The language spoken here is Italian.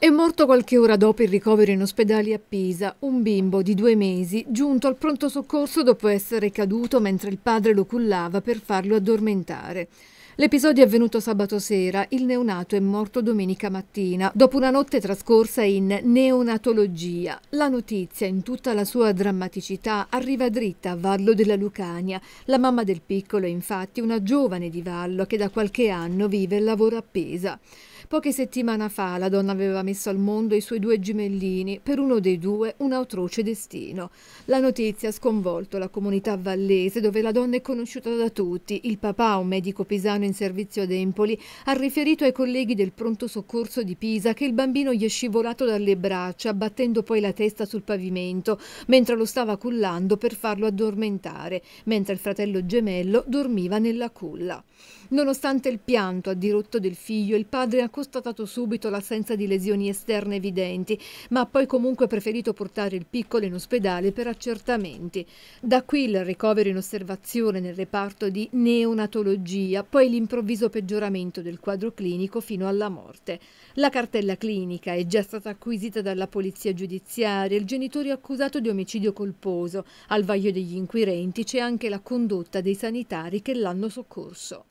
È morto qualche ora dopo il ricovero in ospedale a Pisa, un bimbo di due mesi giunto al pronto soccorso dopo essere caduto mentre il padre lo cullava per farlo addormentare. L'episodio è avvenuto sabato sera, il neonato è morto domenica mattina, dopo una notte trascorsa in neonatologia. La notizia, in tutta la sua drammaticità, arriva dritta a Vallo della Lucania. La mamma del piccolo è infatti una giovane di Vallo che da qualche anno vive e lavora a Pisa. Poche settimane fa la donna aveva messo al mondo i suoi due gemellini, per uno dei due un atroce destino. La notizia ha sconvolto la comunità vallese dove la donna è conosciuta da tutti. Il papà, un medico pisano in servizio ad Empoli, ha riferito ai colleghi del pronto soccorso di Pisa che il bambino gli è scivolato dalle braccia, battendo poi la testa sul pavimento, mentre lo stava cullando per farlo addormentare, mentre il fratello gemello dormiva nella culla. Nonostante il pianto a dirotto del figlio, il padre ha constatato subito l'assenza di lesioni esterne evidenti, ma ha poi comunque preferito portare il piccolo in ospedale per accertamenti. Da qui il ricovero in osservazione nel reparto di neonatologia, poi l'improvviso peggioramento del quadro clinico fino alla morte. La cartella clinica è già stata acquisita dalla polizia giudiziaria, il genitore accusato di omicidio colposo. Al vaglio degli inquirenti c'è anche la condotta dei sanitari che l'hanno soccorso.